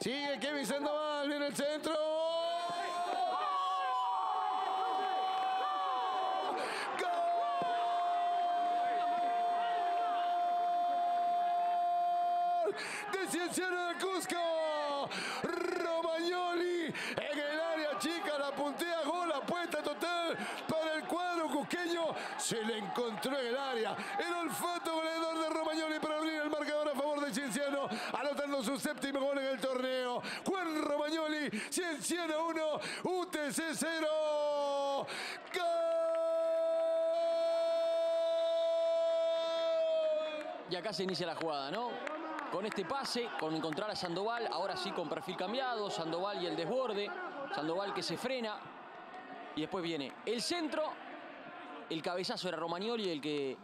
Sigue Kevin Sandoval, viene el centro. ¡Gol! De Cienciano Cusco, Romagnoli en el área chica, la puntea, gol, apuesta total para el cuadro cusqueño. Se le encontró en el área, el olfato goleador anotando su séptimo gol en el torneo. Juan Romagnoli, Cienciano 1, UTC 0. Y acá se inicia la jugada, ¿no? Con este pase, con encontrar a Sandoval, ahora sí con perfil cambiado, Sandoval y el desborde, Sandoval que se frena, y después viene el centro, el cabezazo era Romagnoli el que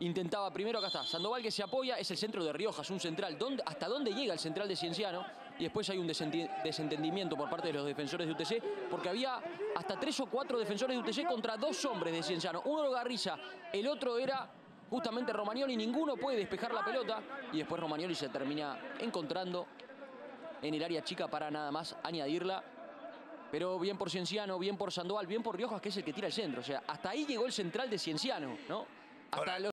intentaba primero, acá está, Sandoval que se apoya, es el centro de Riojas, un central, ¿Dónde, ¿hasta dónde llega el central de Cienciano? Y después hay un desentendimiento por parte de los defensores de UTC, porque había hasta tres o cuatro defensores de UTC contra dos hombres de Cienciano, uno lo Garriza, el otro era justamente Romagnoli, ninguno puede despejar la pelota y después Romagnoli se termina encontrando en el área chica para nada más añadirla. Pero bien por Cienciano, bien por Sandoval, bien por Riojas, que es el que tira el centro. O sea, hasta ahí llegó el central de Cienciano, ¿no? Hasta